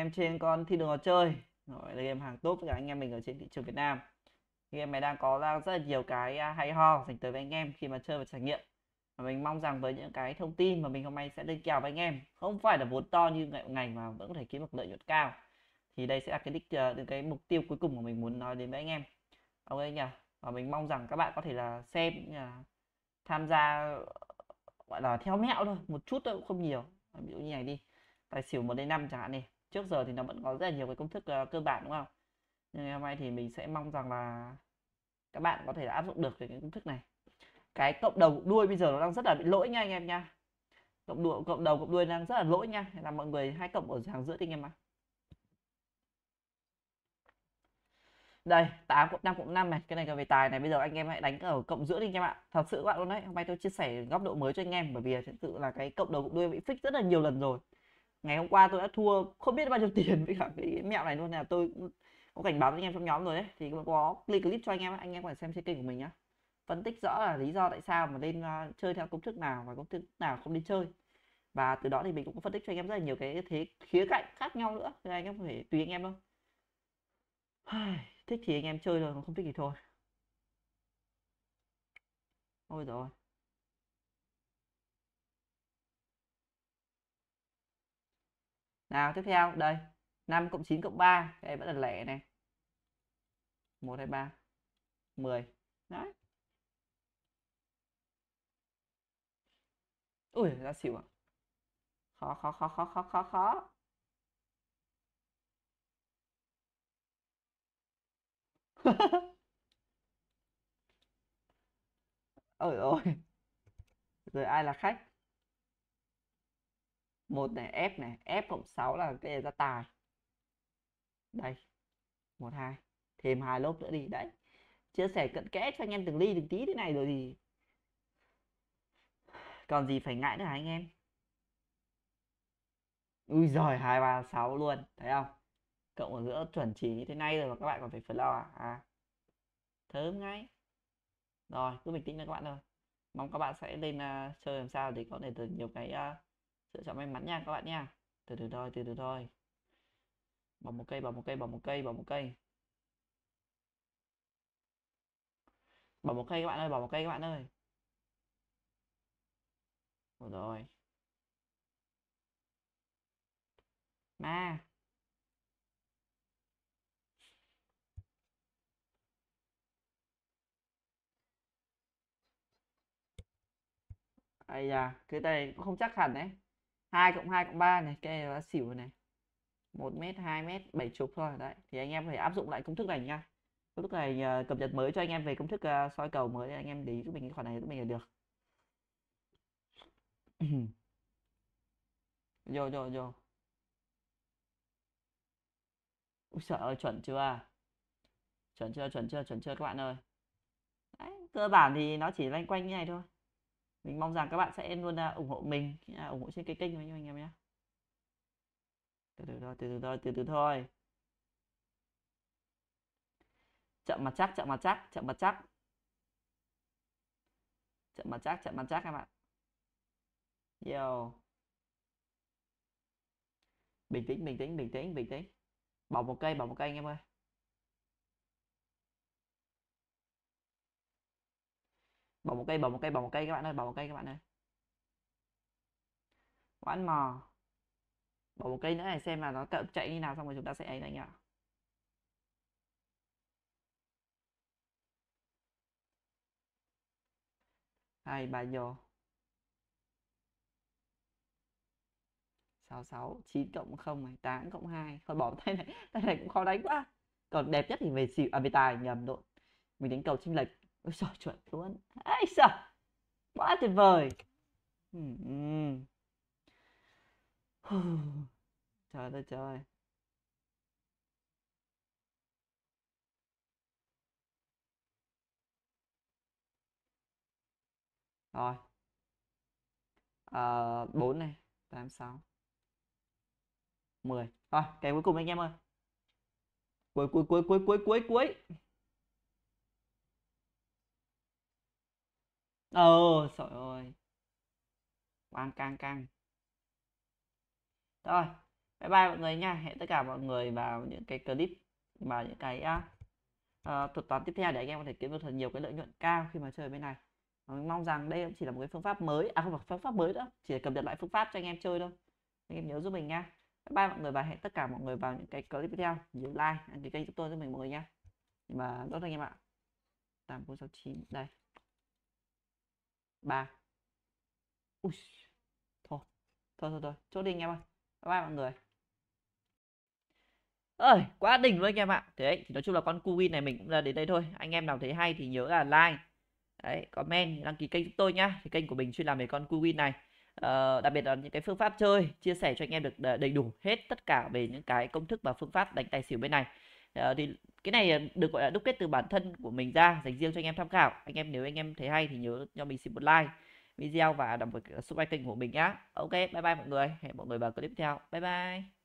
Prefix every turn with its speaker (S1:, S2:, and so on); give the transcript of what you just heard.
S1: em trên con thi đường trò chơi. Rồi là game hàng tốt với cả anh em mình ở trên thị trường Việt Nam. Game này đang có ra rất là nhiều cái à, hay ho dành tới với anh em khi mà chơi và trải nghiệm. Và mình mong rằng với những cái thông tin mà mình hôm nay sẽ lên kèo với anh em không phải là vốn to như ngày ngành mà vẫn có thể kiếm được lợi nhuận cao thì đây sẽ là cái đích uh, cái mục tiêu cuối cùng mà mình muốn nói đến với anh em. Ok nhỉ và mình mong rằng các bạn có thể là xem uh, tham gia gọi là theo mẹo thôi một chút thôi cũng không nhiều. Ví dụ như này đi tài xỉu một đến năm chẳng hạn này trước giờ thì nó vẫn có rất là nhiều cái công thức uh, cơ bản đúng không? Nhưng ngày hôm nay thì mình sẽ mong rằng là các bạn có thể áp dụng được cái công thức này. Cái cộng đầu đuôi bây giờ nó đang rất là bị lỗi nha anh em nha. Cộng đuôi cộng đầu cộng đuôi đang rất là lỗi nha. Là mọi người hai cộng ở hàng giữa đi anh em ạ. Đây 8 cộng 5 cộng 5 này. Cái này là về tài này. Bây giờ anh em hãy đánh ở cộng giữa đi anh em ạ. Thật sự các bạn luôn đấy. Hôm nay tôi chia sẻ góc độ mới cho anh em bởi vì thật sự là cái cộng đầu cộng đuôi bị fix rất là nhiều lần rồi ngày hôm qua tôi đã thua không biết bao nhiêu tiền với cả cái mẹo này luôn là tôi có cảnh báo với anh em trong nhóm rồi đấy thì có clip clip cho anh em anh em có thể xem trên kênh của mình nhá. Phân tích rõ là lý do tại sao mà nên uh, à, chơi theo công thức nào và công thức nào không nên chơi. Và từ đó thì mình cũng có phân tích cho anh em rất là nhiều cái thế khía cạnh khác nhau nữa. Nên anh em có thể tùy anh em thôi. Thích thì anh em chơi rồi không thích thì thôi. Ôi rồi nào, tiếp theo, đây 5 cộng 9 cộng 3 đây vẫn là lẻ này. 1 2 3 10 đấy. Ui, ra xỉu à khó khó khó khó khó khó khó. Ôi ôi. Rồi ai là khách? Một này F này F cộng 6 là cái này ra tài. Đây một hai thêm hai lốp nữa đi đấy. Chia sẻ cận kẽ cho anh em từng ly từng tí thế này rồi thì còn gì phải ngại nữa hả anh em? Ui giời hai ba sáu luôn thấy không? Cộng ở giữa chuẩn chỉ như thế này rồi mà các bạn còn phải phải lo à, à. Thơm ngay. Rồi cứ bình tĩnh nha các bạn thôi. mong các bạn sẽ lên uh, chơi làm sao để có thể được nhiều cái uh, sự chọn may mắn nha các bạn nha. Từ từ thôi, từ từ thôi. Bỏ một cây, bỏ một cây, bỏ một cây, bỏ một cây. Bỏ một cây các bạn ơi, bỏ một cây các bạn ơi. Ủa rồi. Ma. Ai da, cái này cũng không chắc hẳn đấy. 2 cộng 2 cộng 3 này cái này là xỉu rồi này. 1 mét 2 mét 7 chục thôi. Đấy thì anh em phải áp dụng lại công thức này nha công thức này ờ, cập nhật mới cho anh em về công thức uh, soi cầu mới anh em để ý giúp mình cái khoản này giúp mình là được. Vô vô vô. Úi sợ ơi chuẩn chưa? Chuẩn chưa chuẩn chưa chuẩn chưa các bạn ơi. Đấy, cơ bản thì nó chỉ loanh quanh như này thôi mình mong rằng các bạn sẽ luôn uh, ủng hộ mình uh, ủng hộ trên cái kênh của anh em nhé từ từ thôi từ từ thôi từ từ thôi. Chậm mà chắc chậm mà chắc chậm mà chắc. Chậm mà chắc chậm mà chắc các bạn. Yo. bình tĩnh bình tĩnh bình tĩnh bình tĩnh. Bỏ một cây bỏ một cây anh em ơi. Bỏ một cây, bỏ một cây, bỏ một cây các bạn ơi, bỏ một cây các bạn ơi. One mò. Bỏ một cây nữa này, xem là nó tự chạy như nào xong rồi chúng ta sẽ ấy anh ạ. Hai, ba vô sáu sáu, chín cộng không này, tám cộng hai. Thôi bỏ tay này tay này cũng khó đánh quá. Còn đẹp nhất thì về xỉu à về tài nhầm độ mình đánh cầu chênh lệch ôi trời chuẩn luôn. Ây sao quá tuyệt vời. Trời ơi trời. Rồi. Ờ, à, 4 này 8, 6. 10 rồi cái cuối cùng anh em ơi. Cuối cuối cuối cuối cuối cuối cuối. Ờ trời ơi. Quang căng căng rồi bye bye mọi người nha. Hẹn tất cả mọi người vào những cái clip và những cái uh, thuật toán tiếp theo để anh em có thể kiếm được thật nhiều cái lợi nhuận cao khi mà chơi bên này. Mình mong rằng đây cũng chỉ là một cái phương pháp mới à không phải phương pháp mới nữa chỉ là cập nhật lại phương pháp cho anh em chơi thôi. Anh em nhớ giúp mình nha. Bye bye mọi người và hẹn tất cả mọi người vào những cái clip tiếp theo. Nhớ like đăng ký kênh giúp tôi giúp mình mọi người nha. Và tốt anh em ạ. Tám bốn sáu chín đây ba. Ui thôi thôi thôi thôi chốt đi anh em ơi. Bye bye mọi người. Ơi quá đỉnh luôn anh em ạ. Thế thì nói chung là con cu này mình cũng ra đến đây thôi. Anh em nào thấy hay thì nhớ là like đấy comment đăng ký kênh giúp tôi nhá. Thì kênh của mình chuyên làm về con cu này. Uh, đặc biệt là những cái phương pháp chơi chia sẻ cho anh em được đầy đủ hết tất cả về những cái công thức và phương pháp đánh tài xỉu bên này. Uh, thì cái này ờ, được, gọi là, đúc kết từ bản thân của mình ra dành riêng cho anh em tham khảo. Anh em, nếu anh em thấy hay thì nhớ cho mình xin một like video và đồng subscribe kênh của mình nhá. Ok, bye bye mọi người. Hẹn mọi người vào clip tiếp theo. Bye bye.